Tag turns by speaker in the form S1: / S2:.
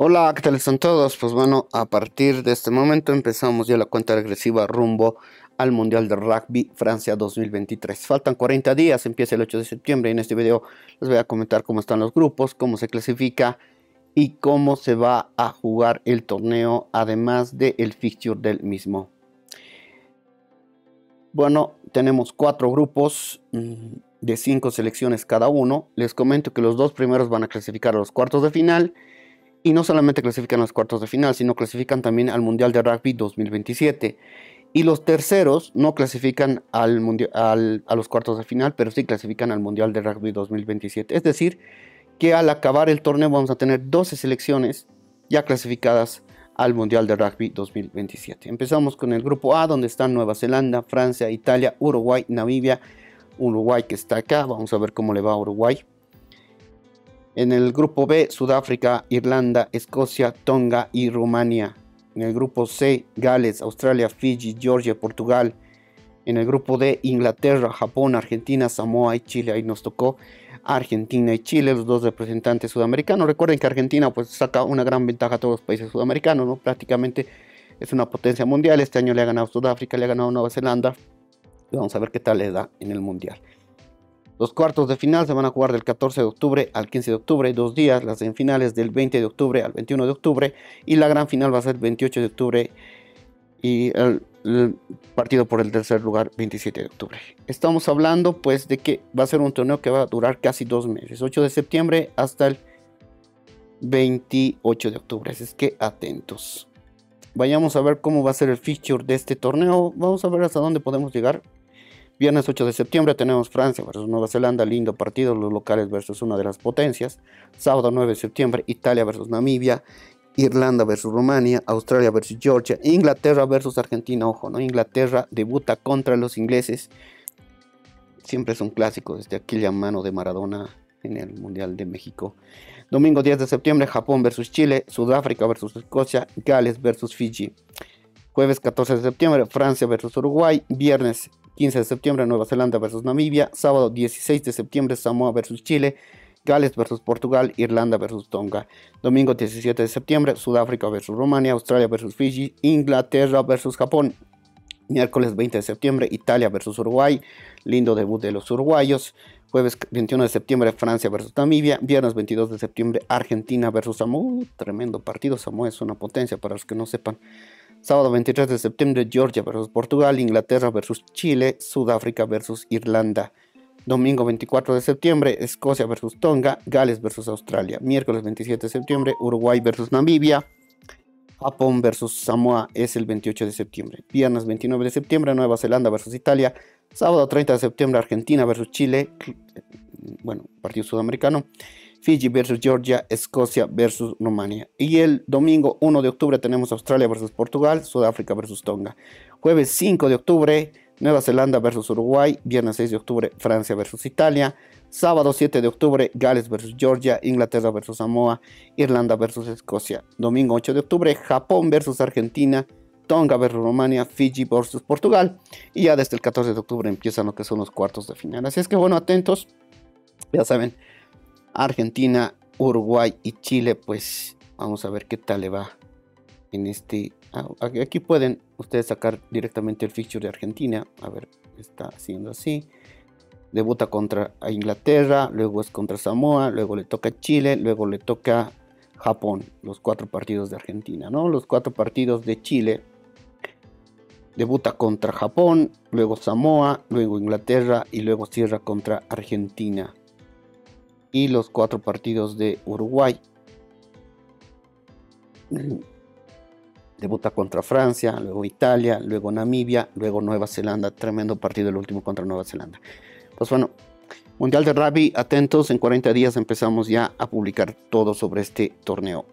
S1: Hola, ¿qué tal están todos? Pues bueno, a partir de este momento empezamos ya la cuenta regresiva rumbo al Mundial de Rugby Francia 2023. Faltan 40 días, empieza el 8 de septiembre. En este video les voy a comentar cómo están los grupos, cómo se clasifica y cómo se va a jugar el torneo, además del el fixture del mismo. Bueno, tenemos cuatro grupos mm, de cinco selecciones cada uno. Les comento que los dos primeros van a clasificar a los cuartos de final y no solamente clasifican a los cuartos de final, sino clasifican también al Mundial de Rugby 2027. Y los terceros no clasifican a los cuartos de final, pero sí clasifican al Mundial de Rugby 2027. Es decir, que al acabar el torneo vamos a tener 12 selecciones ya clasificadas al Mundial de Rugby 2027. Empezamos con el grupo A, donde están Nueva Zelanda, Francia, Italia, Uruguay, Namibia. Uruguay que está acá, vamos a ver cómo le va a Uruguay. En el grupo B, Sudáfrica, Irlanda, Escocia, Tonga y Rumania. En el grupo C, Gales, Australia, Fiji, Georgia, Portugal. En el grupo D, Inglaterra, Japón, Argentina, Samoa y Chile. Ahí nos tocó Argentina y Chile, los dos representantes sudamericanos. Recuerden que Argentina pues saca una gran ventaja a todos los países sudamericanos, ¿no? Prácticamente es una potencia mundial. Este año le ha ganado Sudáfrica, le ha ganado Nueva Zelanda. Vamos a ver qué tal le da en el mundial. Los cuartos de final se van a jugar del 14 de octubre al 15 de octubre, dos días. Las semifinales del 20 de octubre al 21 de octubre. Y la gran final va a ser el 28 de octubre. Y el, partido por el tercer lugar 27 de octubre. Estamos hablando pues de que va a ser un torneo que va a durar casi dos meses. 8 de septiembre hasta el 28 de octubre. Así es que atentos. Vayamos a ver cómo va a ser el feature de este torneo. Vamos a ver hasta dónde podemos llegar. Viernes 8 de septiembre tenemos Francia versus Nueva Zelanda, lindo partido, los locales versus una de las potencias. Sábado 9 de septiembre, Italia versus Namibia, Irlanda versus Rumania, Australia versus Georgia, Inglaterra versus Argentina, ojo, ¿no? Inglaterra debuta contra los ingleses. Siempre es un clásico desde aquella mano de Maradona en el Mundial de México. Domingo 10 de septiembre, Japón versus Chile, Sudáfrica versus Escocia, Gales versus Fiji. Jueves 14 de septiembre, Francia versus Uruguay. Viernes 15 de septiembre, Nueva Zelanda versus Namibia. Sábado 16 de septiembre, Samoa versus Chile. Gales versus Portugal, Irlanda versus Tonga. Domingo 17 de septiembre, Sudáfrica versus Rumania, Australia versus Fiji, Inglaterra versus Japón. Miércoles 20 de septiembre, Italia versus Uruguay. Lindo debut de los uruguayos. Jueves 21 de septiembre, Francia versus Namibia. Viernes 22 de septiembre, Argentina versus Samoa. tremendo partido. Samoa es una potencia para los que no sepan. Sábado 23 de septiembre, Georgia versus Portugal, Inglaterra versus Chile, Sudáfrica versus Irlanda. Domingo 24 de septiembre, Escocia versus Tonga, Gales versus Australia. Miércoles 27 de septiembre, Uruguay versus Namibia. Japón versus Samoa es el 28 de septiembre. Viernes 29 de septiembre, Nueva Zelanda versus Italia. Sábado 30 de septiembre, Argentina versus Chile. Bueno, partido sudamericano. Fiji versus Georgia, Escocia versus Rumania. Y el domingo 1 de octubre tenemos Australia versus Portugal, Sudáfrica versus Tonga. Jueves 5 de octubre, Nueva Zelanda versus Uruguay. Viernes 6 de octubre, Francia versus Italia. Sábado 7 de octubre, Gales versus Georgia, Inglaterra versus Samoa, Irlanda versus Escocia. Domingo 8 de octubre, Japón versus Argentina, Tonga versus Rumania, Fiji versus Portugal. Y ya desde el 14 de octubre empiezan lo que son los cuartos de final. Así es que bueno, atentos. Ya saben, Argentina, Uruguay y Chile, pues vamos a ver qué tal le va en este. Ah, aquí pueden ustedes sacar directamente el fixture de Argentina. A ver, está haciendo así. Debuta contra Inglaterra, luego es contra Samoa, luego le toca Chile, luego le toca Japón. Los cuatro partidos de Argentina, ¿no? Los cuatro partidos de Chile. Debuta contra Japón, luego Samoa, luego Inglaterra y luego cierra contra Argentina y los cuatro partidos de Uruguay. Debuta contra Francia, luego Italia, luego Namibia, luego Nueva Zelanda. Tremendo partido el último contra Nueva Zelanda. Pues bueno, Mundial de Rugby, atentos, en 40 días empezamos ya a publicar todo sobre este torneo.